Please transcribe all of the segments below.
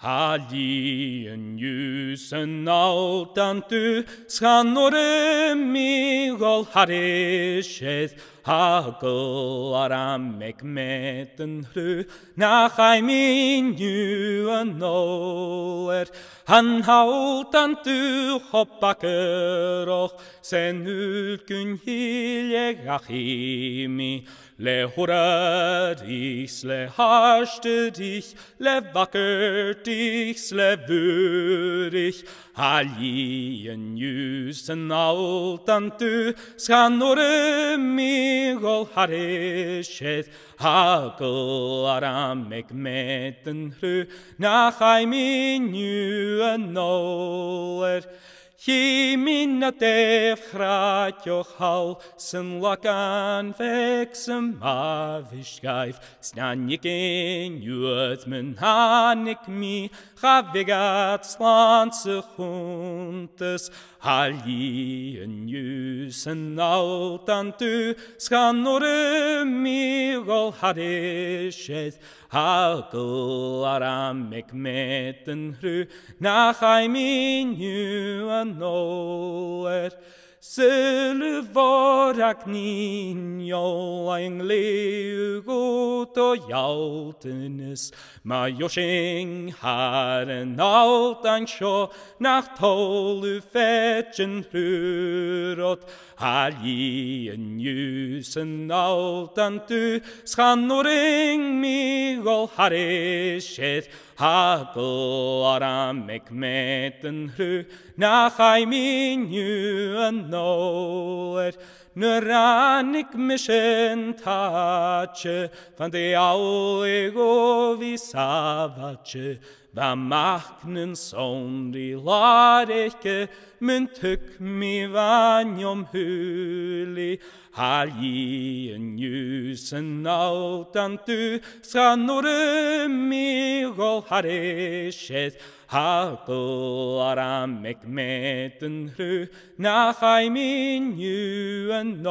Halien jusen altan du skan ore migol harishes hagel aram mek meten hru nach ai min ju anoler han hoppaker sen ulkun hilje achimi. Le hurra dich, le haschte dich, le wackert le hagel aramek meten hru, nach aimin ju anoler, Hi min a def chratioch hal, sy'n lagan feg sy'n mafish gaif, snanig ein ywyd myn hanig mi, chafigat slan sy chwntys, hali yn ywys yn altan du, sgan o'r ymigol harished, hagel aramek meten hru, nach ai min ju anoler. Sylu vorak nin jolang leu gut og hjaltenes, ma joshing haren altan sjå, nach tolu fetchen hrurot, halien jusen altan tu, skanoring migol harishet, hagel aramek meten hru, nach ai min ju anoler, Nuranik mission tache, van de auego vi savache, va machnen son di lareke, men tuk mi vanjom huli, halji en jusen altan tu, skanore mi gol hareshet, hagel aramek meten hru, nach min ju en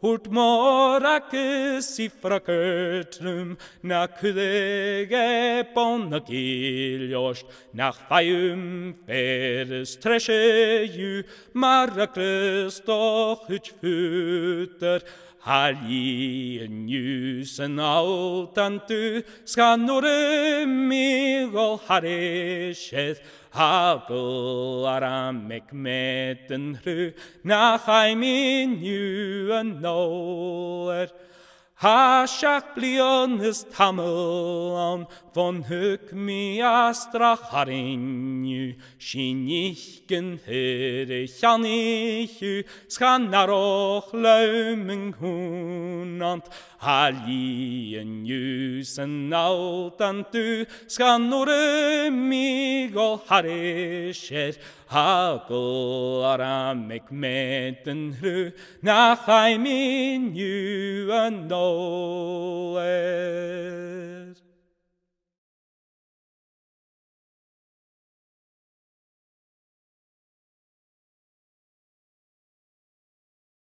Hurt morakes i fraketnum, nach kudege ponna kiljost, nach fajum feres tresheju, marakles doch hyt fyter, hüt futter, Halien jusen altan tu, skanore migol hareshet, hagel aramek meten hru, nach ai min ju anoler. Hashak bliones tamelon von hück mi astrach harinju, shinnichen höre channichu, skanaroch laumen hunant, halien jusen altan tu, skanore migol harisher, hagel aramek meten hru, nach ai min ju howleth.